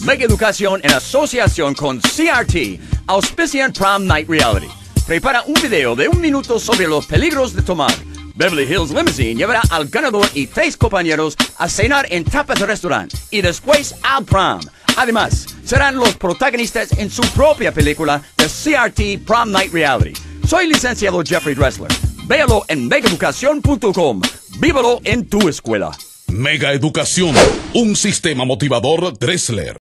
Mega Educación en asociación con CRT auspician Prom Night Reality. Prepara un video de un minuto sobre los peligros de tomar. Beverly Hills Limousine llevará al ganador y tres compañeros a cenar en Tapas de Restaurant y después al prom. Además, serán los protagonistas en su propia película de CRT Prom Night Reality. Soy licenciado Jeffrey Dressler. Véalo en megaeducación.com. Vívalo en tu escuela. Mega Educación, un sistema motivador Dressler.